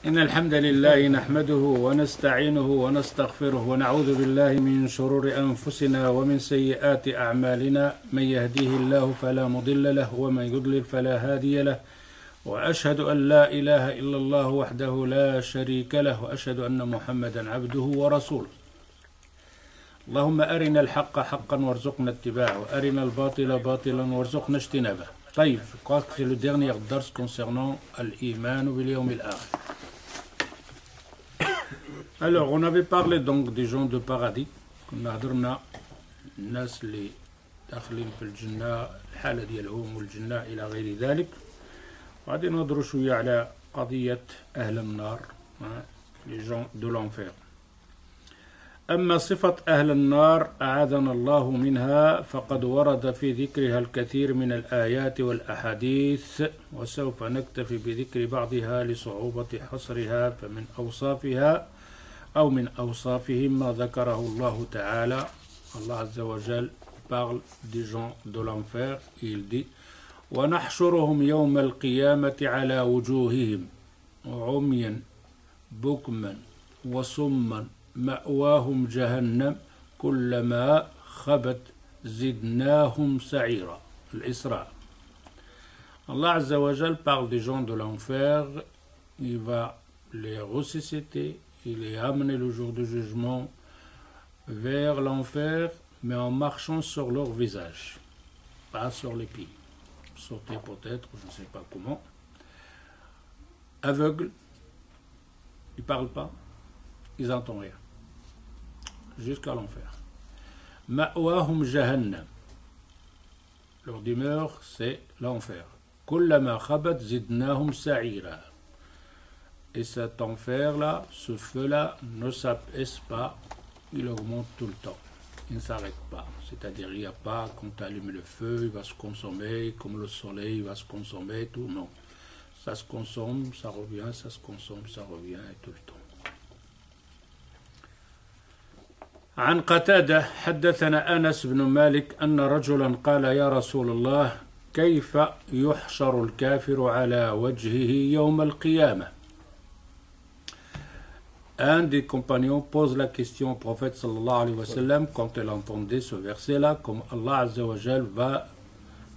إن الحمد لله نحمده ونستعينه ونستغفره ونعوذ بالله من شرور أنفسنا ومن سيئات أعمالنا. من يهديه الله فلا مضل له ومن يضلل فلا هادي له. وأشهد أن لا إله إلا الله وحده لا شريك له. وأشهد أن محمدا عبده ورسوله. اللهم أرنا الحق حقا وارزقنا اتباعه. وأرنا الباطل باطلا وارزقنا اجتنابه. طيب je crois que c'est le dernier dars Alors, on avait parlé donc des gens de paradis. كنا هضرنا الناس اللي داخلين في الجنة الحالة ديالهم والجنة إلى غير ذلك. غادي نهضروا شوية على قضية أهل النار les gens de l'enfer. أما صفة أهل النار أعاذنا الله منها فقد ورد في ذكرها الكثير من الآيات والأحاديث وسوف نكتفي بذكر بعضها لصعوبة حصرها فمن أوصافها أو من أوصافهم ما ذكره الله تعالى. الله عز وجل des gens de l'enfer. Il dit ونحشرهم يوم القيامة على وجوههم. عميا بكما وصما مأواهم جهنم كلما خبت زدناهم سعيرا. الإسراء. Azza wa Jal parle des gens de l'enfer, il va les ressusciter, il les amener le jour du jugement vers l'enfer, mais en marchant sur leur visage, pas sur les pieds. Sauter peut-être, je ne sais pas comment. Aveugles, ils ne parlent pas, ils n'entendent rien. Jusqu'à l'enfer. Ma'wahum jahannam. Leur demeure, c'est l'enfer. Kullama khabat zidnahum sa'ira. Et cet enfer-là, ce feu-là, ne s'apaise pas, il augmente tout le temps. Il ne s'arrête pas. C'est-à-dire, il n'y a pas, quand tu allumes le feu, il va se consommer, comme le soleil, il va se consommer, tout. Non. Ça se consomme, ça revient, ça se consomme, ça revient, tout le temps. عن قتادة حدثنا أنس بن مالك أن رجلا قال يا رسول الله كيف يحشر الكافر على وجهه يوم القيامة un des compagnons pose la question au prophète sallallahu alayhi wa sallam quand elle entendait ce verset-là, comme Allah va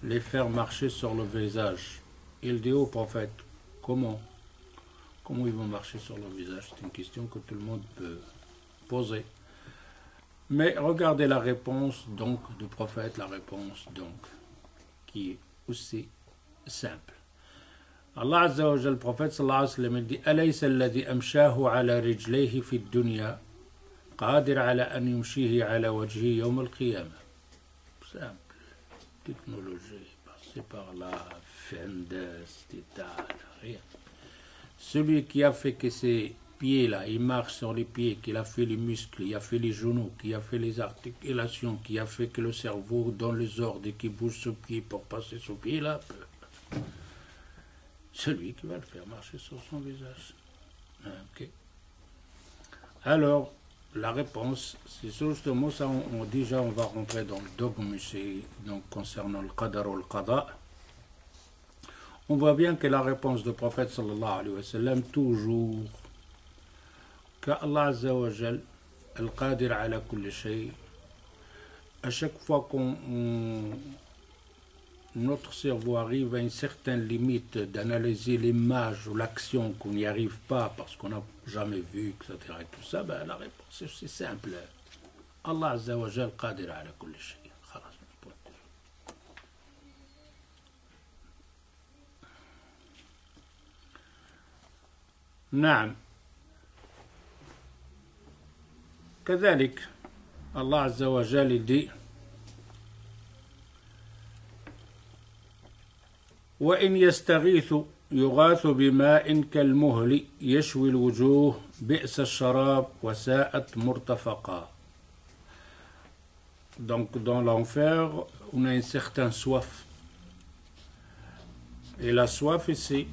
les faire marcher sur le visage. Il dit au prophète, comment? Comment ils vont marcher sur le visage? C'est une question que tout le monde peut poser. Mais regardez la réponse donc du prophète, la réponse donc qui est aussi simple. Allah Azza wa Jal, le prophète sallallahu alayhi wa sallam, il dit أليس الذي أمشاه على رجليه في الدنيا قادر على أن يمشيه على وجهه يوم القيامة simple technologie passé par là Fendes, Titan, rien celui qui a fait que ses pieds là, il marche sur les pieds, qu'il a fait les muscles, il a fait les genoux, qui a fait les articulations, qui a fait que le cerveau donne les ordres et qui bouge ce pied pour passer ce pied là, celui qui va le faire marcher sur son visage. Ok. Alors, la réponse, c'est justement ça, on, on, déjà on va rentrer dans le dogme donc concernant le qadar ou le qada. On voit bien que la réponse du prophète sallallahu alayhi wa sallam, toujours, qu'Allah Azza wa Jal, Al-Qadir ala kulli à chaque fois qu'on notre cerveau arrive à une certaine limite d'analyser l'image ou l'action qu'on n'y arrive pas parce qu'on n'a jamais vu, etc. Et tout ça, ben, la réponse c'est simple. Allah Azza wa Jal qadir ala kulli shay. نعم كذلك الله عز وجل dit وإن يستغيث يغاث بماء كالمهل يشوي الوجوه بئس الشراب وساءت مرتفقا Donc dans l'enfer, on a une certaine soif. Et la soif ici,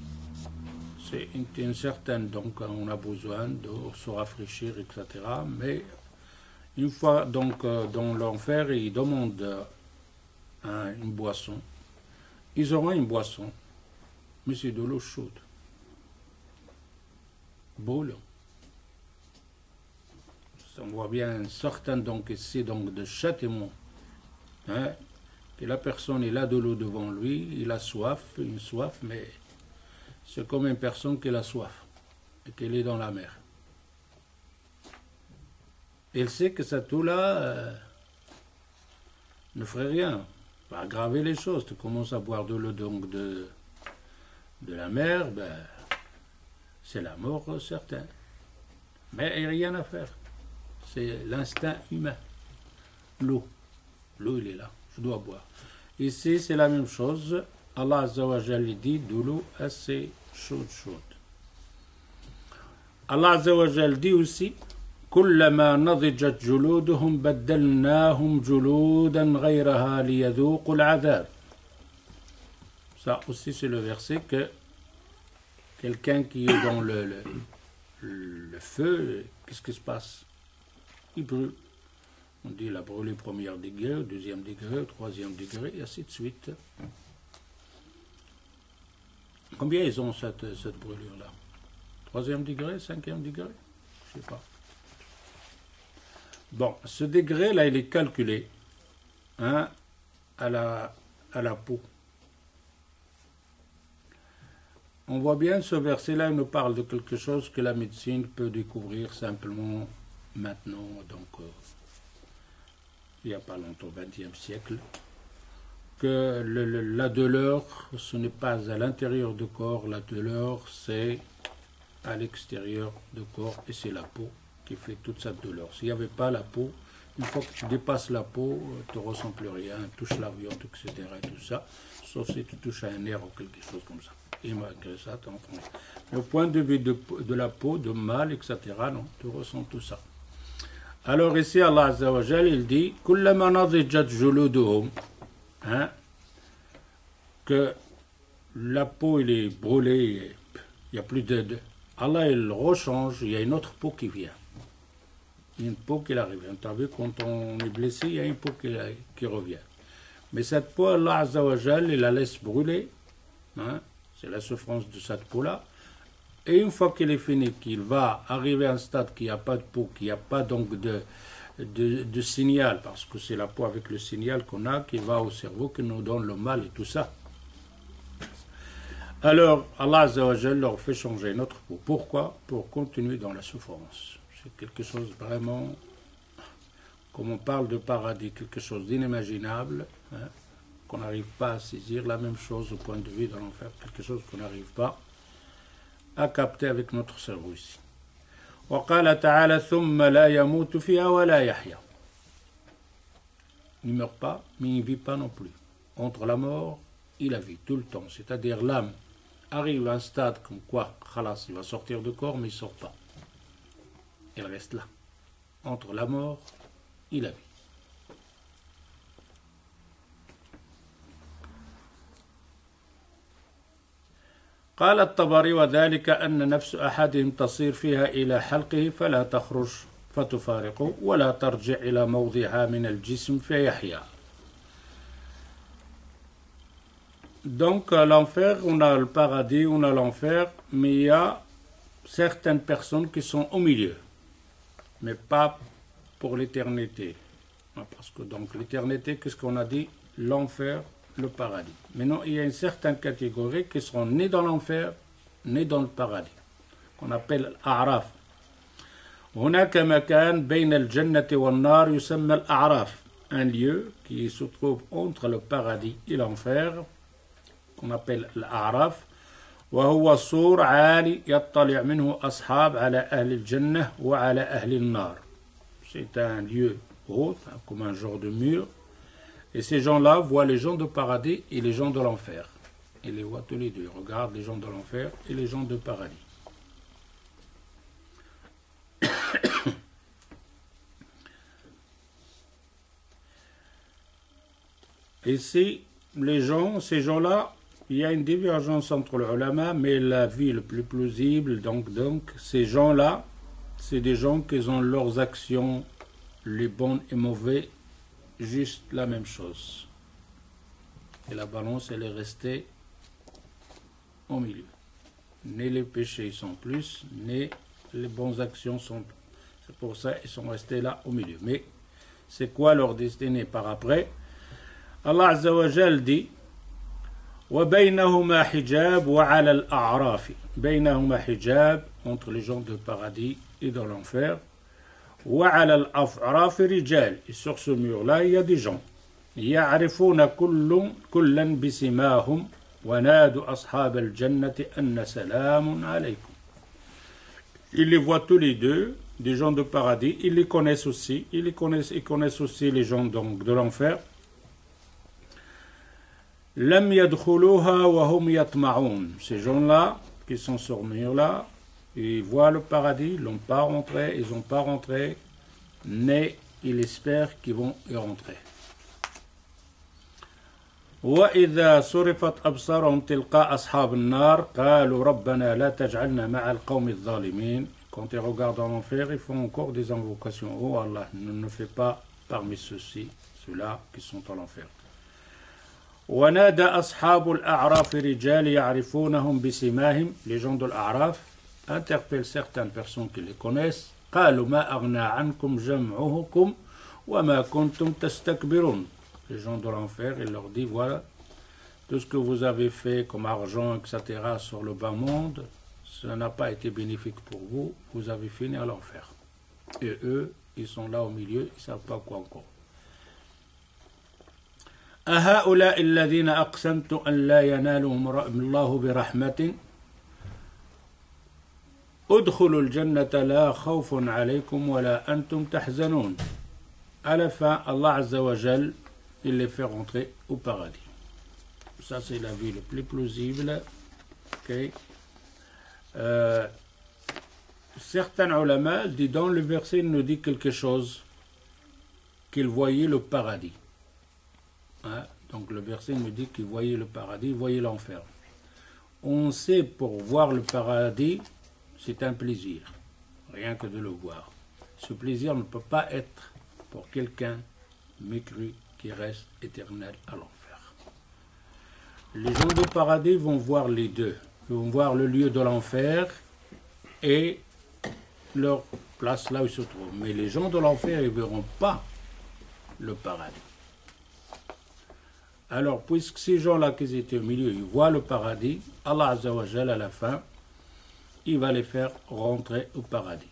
c'est une, une, certaine, donc on a besoin de se rafraîchir, etc. Mais une fois donc dans l'enfer, ils demandent un, une boisson. Ils auront une boisson, mais c'est de l'eau chaude. brûlant. On voit bien certain donc ici donc de châtiment. Hein, que la personne est là de l'eau devant lui, il a soif, une soif, mais c'est comme une personne qui a soif et qu'elle est dans la mer. Elle sait que cette eau-là euh, ne ferait rien, va aggraver les choses. Tu commences à boire de l'eau donc de, la mer, ben, c'est la mort certaine. Mais il n'y a rien à faire. C'est l'instinct humain. L'eau. L'eau, il est là. Je dois boire. Ici, c'est la même chose. Allah Azzawajal dit de l'eau assez chaude, chaude. Allah Azzawajal dit aussi كلما نضجت جلودهم بدلناهم جلودا غيرها ليذوقوا العذاب Ça aussi, c'est le verset que quelqu'un qui est dans le, le, le feu, qu'est-ce qui se passe Il brûle. On dit il a brûlé premier degré, deuxième degré, troisième degré, et ainsi de suite. Combien ils ont cette, cette brûlure-là Troisième degré, cinquième degré Je ne sais pas. Bon, ce degré-là, il est calculé hein, à, la, peau. On voit bien ce verset-là, il nous parle de quelque chose que la médecine peut découvrir simplement maintenant, donc euh, il n'y a pas longtemps, au XXe siècle, que la douleur, ce n'est pas à l'intérieur du corps, la douleur, c'est à l'extérieur du corps et c'est la peau qui fait toute cette douleur. S'il n'y avait pas la peau, une fois que tu dépasses la peau, tu ne ressens plus rien, touche la viande, etc. Et tout ça, sauf si tu touches à un nerf ou quelque chose comme ça. Et malgré ça, tu. Mais au point de vue de, la peau, de mal, etc., non, tu ressens tout ça. Alors ici, Allah Azzawajal, il dit hein, que la peau, est brûlée, il n'y a plus de, Allah, il rechange, il y a une autre peau qui vient. Une peau qui arrive. Tu as vu, quand on est blessé, il y a une peau qui, revient. Mais cette peau, Allah Azzawajal, il la laisse brûler. Hein, c'est la souffrance de cette peau-là. Et une fois qu'il est fini, qu'il va arriver à un stade qu'il n'y a pas de peau, qu'il n'y a pas donc de, signal, parce que c'est la peau avec le signal qu'on a qui va au cerveau, qui nous donne le mal et tout ça. Alors, Allah leur fait changer notre peau. Pourquoi? Pour continuer dans la souffrance. C'est quelque chose vraiment, comme on parle de paradis, quelque chose d'inimaginable. Hein qu'on n'arrive pas à saisir, la même chose au point de vue de l'enfer, quelque chose qu'on n'arrive pas à capter avec notre cerveau ici. وقال تعالى ثم لا يموت فيها ولا يحيا Il ne meurt pas, mais il ne vit pas non plus. Entre la mort et la vie, tout le temps. C'est-à-dire l'âme arrive à un stade comme quoi, khalas, il va sortir du corps, mais il ne sort pas. Il reste là, entre la mort et la vie. قال الطبري وذلك أن نفس أحدهم تصير فيها إلى حلقه فلا تخرج فتفارقه ولا ترجع إلى موضعها من الجسم فيحيا Donc l'enfer, on a le paradis, on a l'enfer, mais il y a certaines personnes qui sont au milieu, mais pas pour l'éternité. Parce que donc l'éternité, qu'est-ce qu'on a dit L'enfer, le paradis. Maintenant, il y a une certaine catégorie qui seront nés dans l'enfer, nés dans le paradis, qu'on appelle l'A'raf. هناك مكان بين الجنة والنار يسمى الأعراف un lieu qui se trouve entre le paradis et l'enfer qu'on appelle الأعراف وهو سور عالي يطلع منه أصحاب على أهل الجنة وعلى أهل النار c'est un lieu haut comme un genre de mur Et ces gens-là voient les gens de paradis et les gens de l'enfer. Ils les voient tous les deux. Ils regardent les gens de l'enfer et les gens de paradis. Et si les gens, ces gens-là, il y a une divergence entre le ulama, mais la vie le plus plausible, donc, donc ces gens-là, c'est des gens qui ont leurs actions, les bonnes et mauvais, juste la même chose. Et la balance, elle est restée au milieu. Ni les péchés sont plus, ni les bonnes actions sont. C'est pour ça qu'ils sont restés là au milieu. Mais c'est quoi leur destinée par après? Allah Azza wa Jal dit وبينهما حجاب وعلى الأعراف بينهما حجاب entre les gens de paradis et de l'enfer وعلى الأعراف رجال et sur ce mur là il y a des gens يعرفون كل كلا بسماهم ونادوا أصحاب الجنة أن سلام عليكم Ils les voient tous les deux, des gens de paradis, ils les connaissent aussi, ils les connaissent, ils connaissent aussi les gens donc de l'enfer. Lam yadkhuluha wa hum yatma'un. Ces gens-là, qui sont sur ce mur-là, ils voient le paradis, ils n'ont pas rentré, ils n'ont pas rentré, mais ils espèrent qu'ils vont y rentrer. وإذا صرفت أبصارهم تلقاء أصحاب النار قالوا ربنا لا تجعلنا مع القوم الظالمين Quand ils regardent dans l'enfer, ils font encore des invocations. Oh Allah, ne nous fais pas parmi ceux-ci, ceux-là qui sont en enfer. ونادى أصحاب الأعراف رجال يعرفونهم بسماهم Les gens de l'A'raf interpellent certaines personnes qui les connaissent. قالوا ما أغنى عنكم جمعكم وما كنتم تستكبرون les gens de l'enfer, il leur dit, voilà, tout ce que vous avez fait comme argent, etc., sur le bas monde, ça n'a pas été bénéfique pour vous, vous avez fini à l'enfer. Et eux, ils sont là au milieu, ils ne savent pas quoi encore. أهؤلاء الذين أقسمت أن لا ينالهم الله برحمة ادخلوا الجنة لا خوف عليكم ولا أنتم تحزنون À la fin, Allah Azza wa Jal il les fait rentrer au paradis. Ça, c'est la vie le plus plausible. Okay. Euh, certains ulama disent dans le verset, il nous dit quelque chose, qu'il voyait le paradis. Hein? Donc le verset nous dit qu'il voyait le paradis, voyait l'enfer. On sait pour voir le paradis, c'est un plaisir, rien que de le voir. Ce plaisir ne peut pas être pour quelqu'un mécru qui reste éternel à l'enfer. Les gens du paradis vont voir les deux. Ils vont voir le lieu de l'enfer et leur place là où ils se trouvent. Mais les gens de l'enfer, ils ne verront pas le paradis. Alors, puisque ces gens-là qui étaient au milieu, ils voient le paradis, Allah Azzawajal à la fin, il va les faire rentrer au paradis.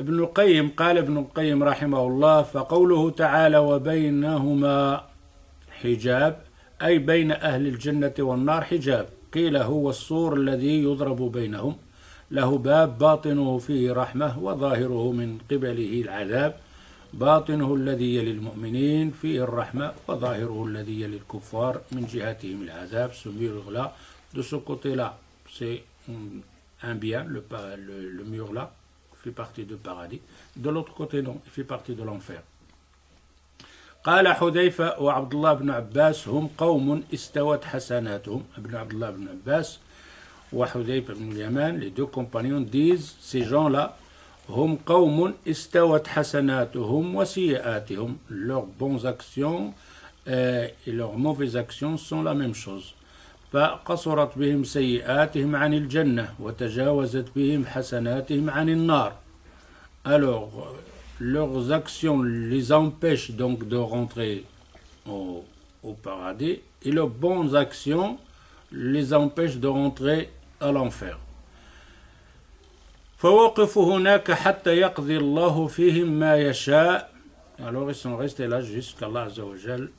ابن القيم قال ابن القيم رحمه الله فقوله تعالى وبينهما حجاب أي بين أهل الجنة والنار حجاب قيل هو السور الذي يضرب بينهم له باب باطنه فيه رحمة وظاهره من قبله العذاب باطنه الذي يلي المؤمنين فيه الرحمة وظاهره الذي يلي الكفار من جهتهم العذاب ce mur là de ce côté là c'est un bien le, le, mur là fait partie du paradis. De l'autre côté, non, il fait partie de. قال حذيفة وعبد الله بن عباس هم قوم استوت حسناتهم ابن عبد الله بن عباس وحذيفة بن اليمان les deux compagnons disent ces gens-là هم قوم استوت حسناتهم وسيئاتهم leurs bonnes actions et leurs mauvaises actions sont la même chose فقصرت بهم سيئاتهم عن الجنة وتجاوزت بهم حسناتهم عن النار alors leurs actions les empêchent donc de rentrer au, au paradis et leurs bonnes actions les empêchent de rentrer à l'enfer فوقف هناك حتى يقضي الله فيهم ما يشاء alors ils sont restés là jusqu'à Allah Azza wa Jal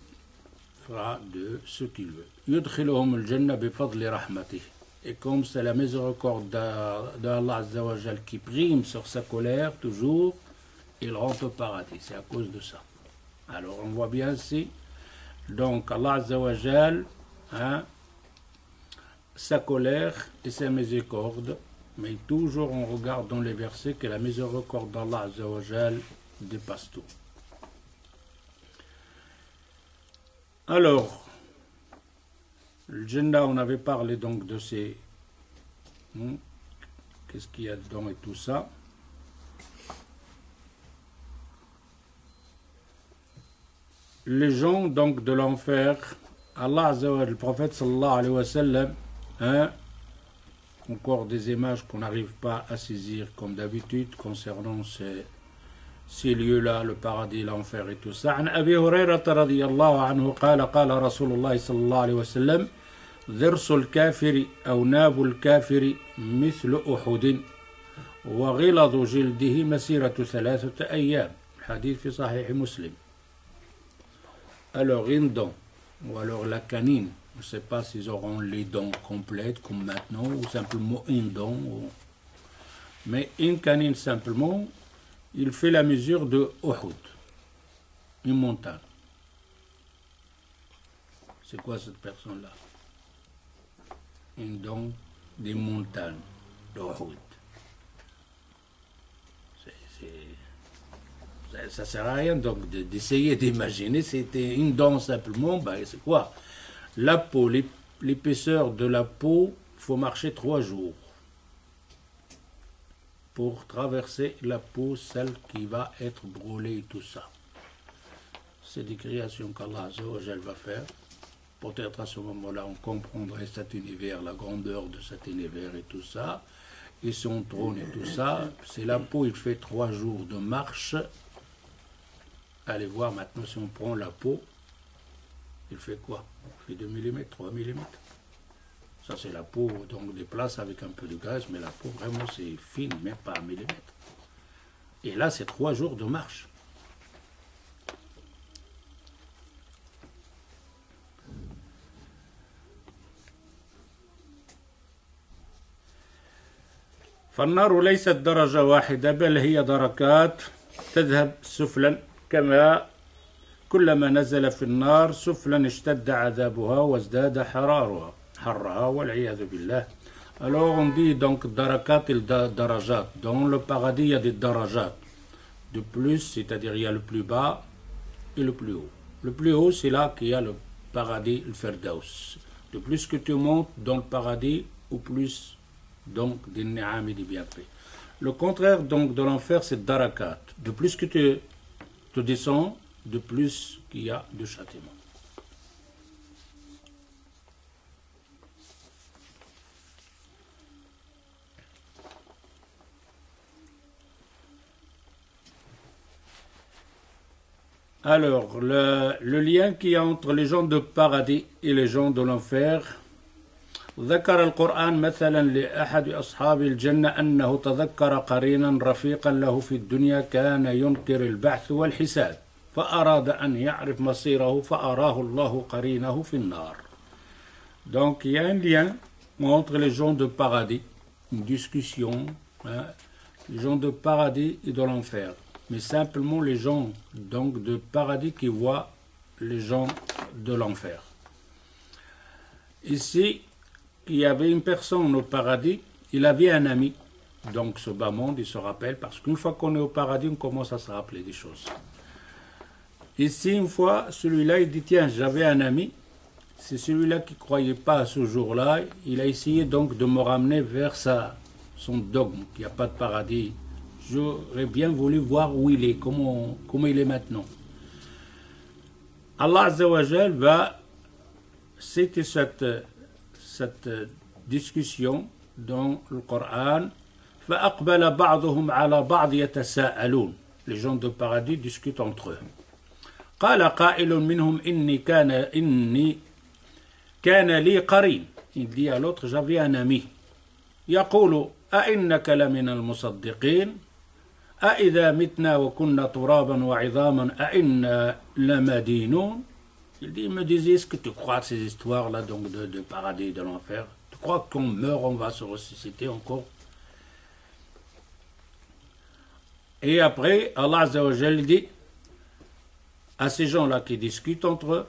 fera de ce qu'il veut يدخلهم الجنة بفضل رحمته Et comme c'est la miséricorde d'Allah Azzawajal qui prime sur sa colère toujours, il rentre au paradis. C'est à cause de ça. Alors on voit bien ici, donc Allah Azzawajal, hein, sa colère et sa miséricorde, mais toujours on regarde dans les versets que la miséricorde d'Allah dépasse tout. Alors, le Jannah, on avait parlé donc de ces. Hmm, Qu'est-ce qu'il y a dedans et tout ça. Les gens donc de l'enfer, Allah le prophète sallallahu alayhi wa sallam, hein, encore des images qu'on n'arrive pas à saisir comme d'habitude concernant ces, ces lieux-là, le paradis, l'enfer et tout ça. عن أبي هريرة رضي الله عنه قال قال رسول الله صلى الله عليه وسلم الكافر أو ناب الكافر مثل أحد وغلظ جلده مسيرة ثلاثة أيام حديث في صحيح مسلم Alors une dent, ou alors la canine, je ne sais pas s'ils auront les dents complètes comme maintenant, ou simplement une dent. Mais une canine simplement, il fait la mesure de Uhud, une montagne. C'est quoi cette personne-là? Une dent des montagnes c'est- Ça, ça sert à rien donc de- d'essayer d'imaginer. C'était une dent simplement, ben, c'est quoi? La peau, l'ép- l'épaisseur de la peau, faut marcher trois jours pour traverser la peau, celle qui va être brûlée et tout ça. C'est des créations qu'Allah va faire. Peut-être à ce moment-là, on comprendrait cet univers, la grandeur de cet univers et tout ça, et son trône et tout ça. C'est la peau, il fait trois jours de marche. Allez voir maintenant si on prend la peau, il fait quoi Il fait 2 mm, 3 mm. Ça, c'est la peau, donc des places avec un peu de graisse, mais la peau, vraiment, c'est fine, même pas un millimètre. Et là, c'est trois jours de marche. فالنار ليست درجة واحدة بل هي دركات تذهب سفلا كما كلما نزل في النار سفلا اشتد عذابها وازداد حرارها حرها والعياذ بالله Alors on dit donc darakat et da- darajat. Dans le paradis, il y a des darajat. De plus, c'est-à-dire il y a le plus bas et le plus haut. Le plus haut, c'est là qu'il y a le paradis, le Firdaus. De plus que tu montes dans le paradis, au plus donc des ni'am et des bienfaits. Le contraire donc de l'enfer, c'est darakat. De plus que tu, tu descends, de plus qu'il y a de châtiment. Alors, le, le lien qu'il y a entre les gens de paradis et les gens de l'enfer, ذكر القرآن مثلا لأحد أصحاب الجنة أنه تذكر قرينا رفيقا له في الدنيا كان ينكر البعث والحساب فأراد أن يعرف مصيره فأراه الله قرينه في النار Donc il y a un lien entre les gens de paradis, une discussion, hein, les gens de paradis et de l'enfer. Mais simplement les gens donc de paradis qui voient les gens de l'enfer. Ici, il y avait une personne au paradis, il avait un ami. Donc ce bas monde, il se rappelle, parce qu'une fois qu'on est au paradis, on commence à se rappeler des choses. Ici, une fois, celui-là, il dit, tiens, j'avais un ami, c'est celui-là qui ne croyait pas à ce jour-là, il a essayé donc de me ramener vers sa, son dogme, qu'il n'y a pas de paradis. J'aurais bien voulu voir où il est, comment, comment il est maintenant. Allah Azzawajal va citer cette, cette discussion dans le Coran. Les gens de paradis discutent entre eux. قال قائل منهم إني كان إني كان لي قرين à l'autre, j'avais un ami. يقول أئنك لمن المصدقين أإذا متنا وكنا ترابا وعظاما أئنا لمدينون Il dit, il me disait, est-ce que tu crois à ces histoires-là donc de, de paradis et de l'enfer Tu crois qu'on meurt, on va se ressusciter encore Et après, Allah Azza wa dit à ces gens-là qui discutent entre eux,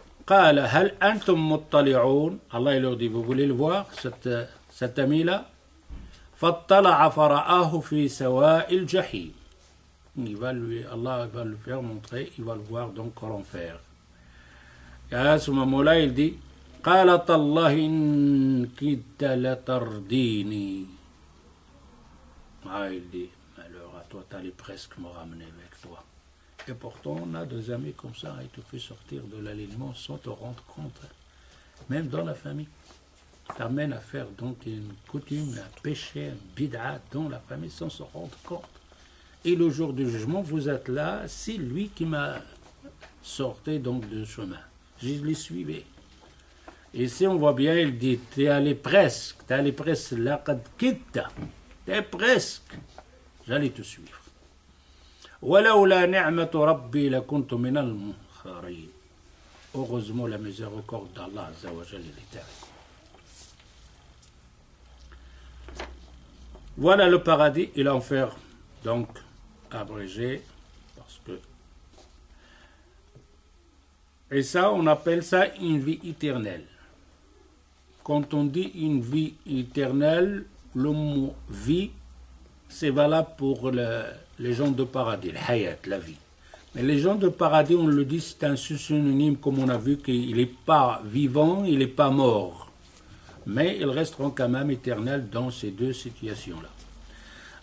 Allah leur dit, vous voulez le voir, euh, cet, ami-là? Il va lui, Allah va le faire montrer, il va le voir donc en l'enfer. Et à ce moment-là, il dit, ah, il dit, malheur à toi, t'allais presque me ramener, mec. Et pourtant, on a des amis comme ça, ils te font sortir de l'alignement sans te rendre compte, même dans la famille. t'amène à faire donc une coutume, un péché, un bid'a dans la famille sans se rendre compte. Et le jour du jugement, vous êtes là, c'est lui qui m'a sorti donc de chemin. Je les suivais. Et si on voit bien, il dit, t'es allé presque, t'es allé presque, là, t'es presque. J'allais te suivre. Heureusement, la miséricorde d'Allah est avec Voilà le paradis et l'enfer, donc abrégé, parce que. Et ça, on appelle ça une vie éternelle. Quand on dit une vie éternelle, le mot vie, c'est valable pour les gens de paradis, le hayat, la vie. Mais les gens de paradis, on le dit, c'est un synonyme, comme on a vu, qu'il n'est pas vivant, il n'est pas mort. Mais ils resteront quand même éternels dans ces deux situations-là.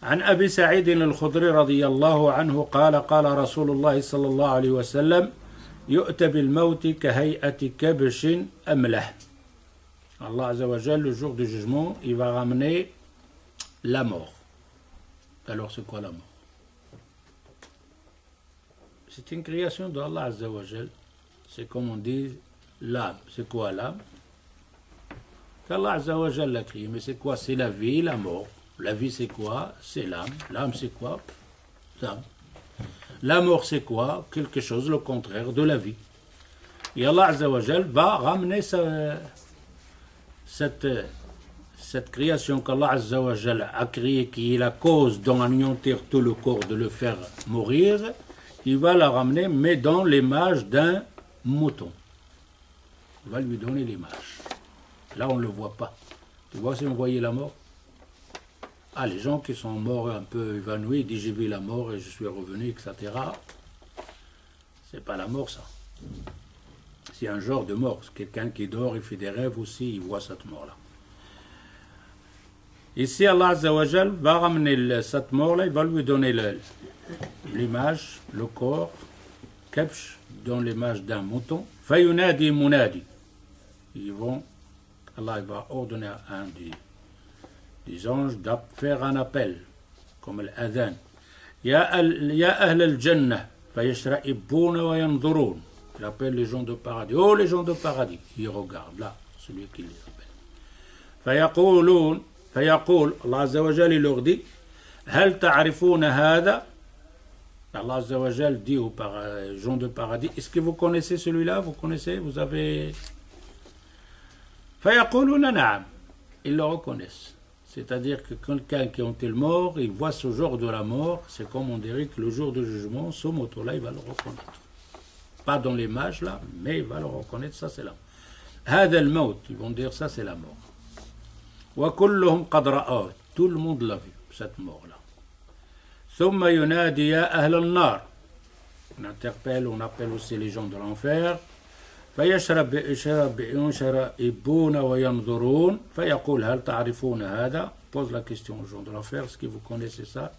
عن أبي سعيد الخضري رضي الله عنه قال قال رسول الله صلى الله عليه وسلم يؤتى بالموت كهيئة كبش أملح Allah Azzawajal, le jour du jugement, il va ramener la mort. Alors c'est quoi la mort? C'est une création d'Allah Azzawajal. C'est comme on dit l'âme. C'est quoi l'âme? Qu'Allah Azzawajal l'a créé. Mais c'est quoi? C'est la vie, la mort. La vie c'est quoi? C'est l'âme. L'âme c'est quoi? L'âme. La mort c'est quoi? Quelque chose le contraire de la vie. Et Allah Azzawajal va ramener sa, cette, cette création qu'Allah a créée, qui est la cause d'anéantir tout le corps, de le faire mourir, il va la ramener, mais dans l'image d'un mouton. Il va lui donner l'image. Là, on ne le voit pas. Tu vois si on voyait la mort? Ah, les gens qui sont morts un peu évanouis, disent j'ai vu la mort et je suis revenu, etc. C'est pas la mort, ça. C'est un genre de mort. Quelqu'un qui dort, il fait des rêves aussi, il voit cette mort-là. Ici, Allah Azzawajal va ramener cette mort-là, il va lui donner l'image, le, le corps, kepsh, dans l'image d'un mouton. Fayunadi munadi. Ils vont, Allah va ordonner à un des, des anges de faire un appel, comme l'adhan. Ya ahl al-jannah, fayashra'ibbouna wa yanduroun. Il appelle les gens de paradis. Oh, les gens de paradis. Ils regardent là, celui qui les appelle. Fayaqouloun. فيقول الله عز وجل il leur dit هل تعرفون هذا Allah Azza wa Jal dit aux gens de paradis Est-ce que vous connaissez celui-là Vous connaissez Vous avez. فيقولون نعم Ils le reconnaissent. C'est-à-dire que quelqu'un qui est mort, il voit ce jour de la mort, c'est comme on dirait que le jour du jugement, ce moto-là, il va le reconnaître pas dans l'image là, mais il va le reconnaître, ça c'est là. هذا الموت, ils vont dire ça c'est la mort. وكلهم قد رأوه. تول موند لافي سات مور ثم ينادي يا أهل النار. نتقبل ونقبل سي لي جون دو لانفير فيشرب بإشارة بإشارة وينظرون. فيقول هل تعرفون هذا؟ بوز لا كيستيون جون دو لانفير سكي فو كونيسي سا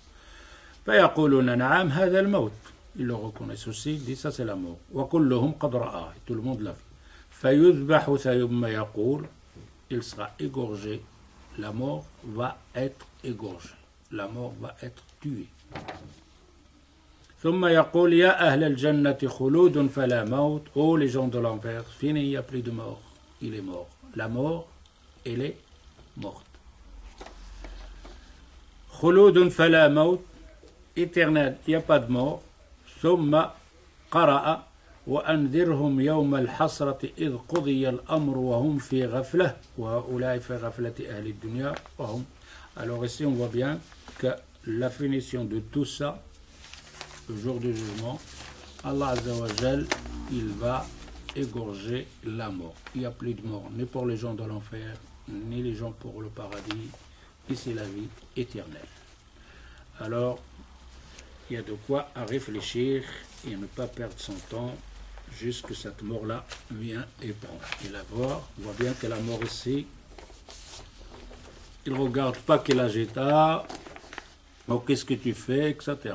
فيقولون نعم هذا الموت. إلو le reconnaît aussi, سا سي ça c'est وكلهم قد رآه, tout le monde l'a فيذبح ثم يقول, إل سرا إيغورجي la mort va être égorgée, la mort va être tuée. ثم يقول يا أهل الجنة خلود فلا موت Oh les gens de l'enfer, fini, il n'y a plus de mort, il est mort. La mort, elle est morte. خلود فلا موت, éternel, il n'y a pas de mort. ثم قرأ وأنذرهم يوم الحسرة إذ قضي الأمر وهم في غفلة وهؤلاء في غفلة أهل الدنيا وهم Alors ici on voit bien que la finition de tout ça, le jour du jugement, Allah Azza wa Jal, il va égorger la mort. Il n'y a plus de mort, ni pour les gens de l'enfer, ni les gens pour le paradis. Ici la vie éternelle. Alors, il y a de quoi à réfléchir et à ne pas perdre son temps jusque cette mort-là vient et prend. Et la voir, on voit bien que la mort ici, il ne regarde pas quel âge est oh, qu'est-ce que tu fais, etc.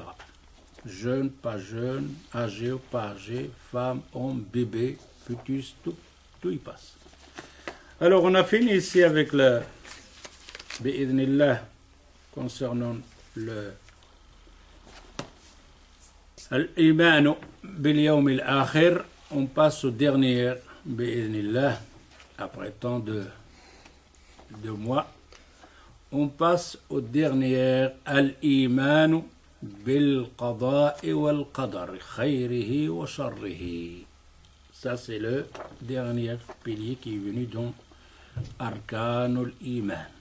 Jeune, pas jeune, âgé ou pas âgé, femme, homme, bébé, futus, tout, tout y passe. Alors, on a fini ici avec le concernant le Al-Imanu bil yawm al-akhir. On passe au dernier bi'idhnillah après tant de, de mois. On passe au dernier Al-Imanu bil qada'i wal qadar khayrihi wa sharrihi. Ça, c'est le dernier pilier qui est venu dans Arkanul Iman.